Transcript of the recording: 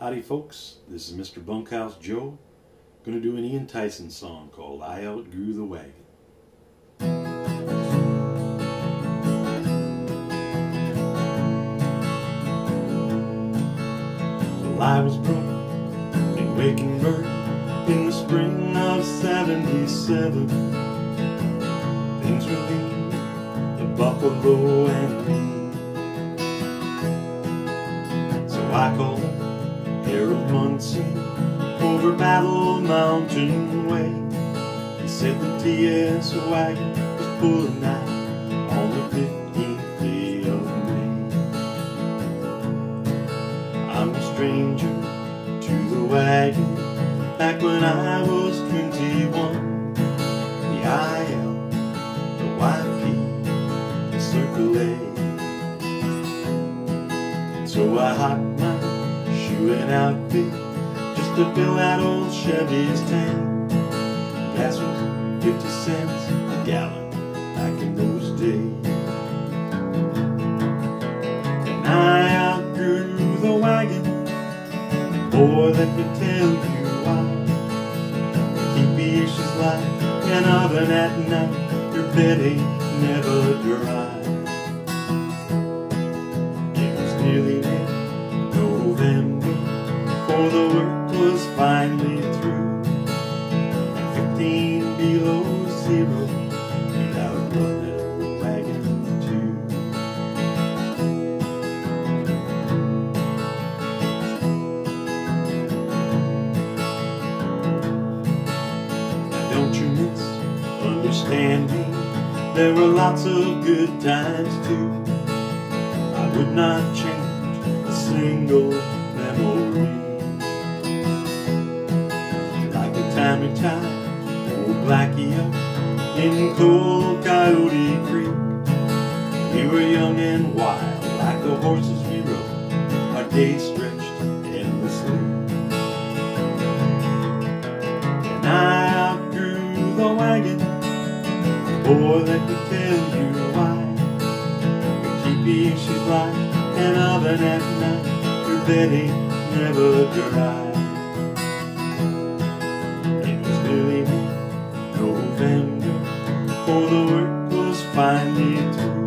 Howdy folks, this is Mr. Bunkhouse Joe. Gonna do an Ian Tyson song called I Outgrew the Wagon. Well, I was broke in Wickenburg in the spring of 77. Things were lean, the buffalo and me. So I called Harold Munson over Battle Mountain Way. He said the TS wagon was pulling out on the 15th day of May. I'm a stranger to the wagon back when I was 21. The IL, the YP, the Circle A. So I hopped my shoeing outfit just to fill that old Chevy's tank. Gas was 50 cents a gallon back in those days. And I outgrew the wagon. Boy, let me tell you why. Keep the issues like an oven at night. Your bed ain't never dry. The work was finally through. And 15 below zero, you'd outrun that wagon too. Now don't you misunderstand me? There were lots of good times too. I would not change a single Like the time we tied old Blackie up in cold Coyote Creek. We were young and wild, like the horses we rode. Our days stretched endlessly. And I outgrew the wagon. Boy, let me tell you why. We keep issues like an oven at night. Your bed ain't never dry. Before the work was finally through.